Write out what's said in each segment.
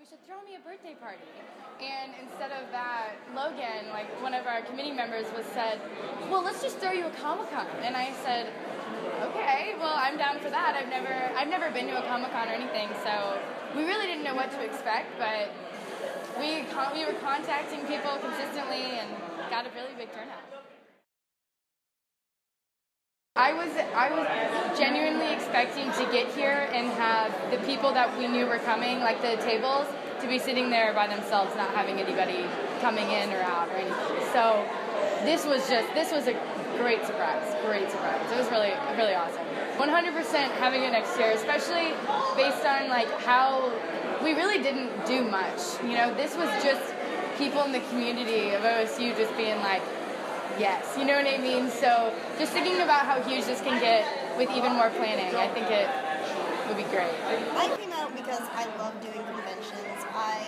we should throw me a birthday party. And instead of that, Logan, like one of our committee members, was said, well, let's just throw you a Comic Con. And I said, okay, well, I'm down for that. I've never, I've never been to a Comic Con or anything, so we really didn't know what to expect, but we, we were contacting people consistently and got a really big turnout. I was I was genuinely expecting to get here and have the people that we knew were coming, like the tables, to be sitting there by themselves, not having anybody coming in or out or anything. So this was just this was a great surprise, great surprise. It was really really awesome. 100% having it next year, especially based on like how we really didn't do much. You know, this was just people in the community of OSU just being like, yes, you know what I mean? So just thinking about how huge this can get with even more planning, I think it would be great. I came out because I love doing conventions. I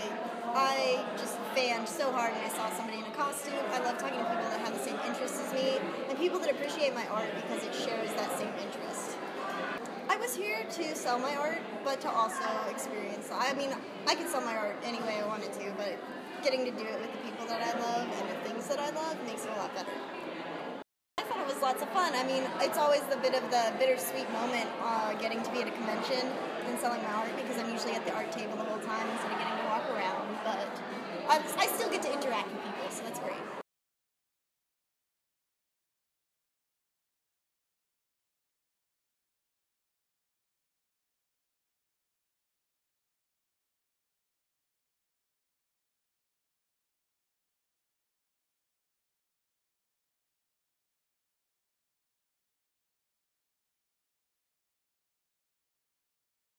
I just fanned so hard when I saw somebody in a costume. I love talking to people that have the same interests as me and people that appreciate my art because it shares that same interest. I was here to sell my art, but to also experience. I mean, I could sell my art any way I wanted to, but getting to do it with the people that I love and the things that I love makes it a lot better. I thought it was lots of fun. I mean, it's always the bit of the bittersweet moment uh, getting to be at a convention and selling my art because I'm usually at the art table the whole time instead of getting to walk around. But I, I still get to interact with people, so that's great.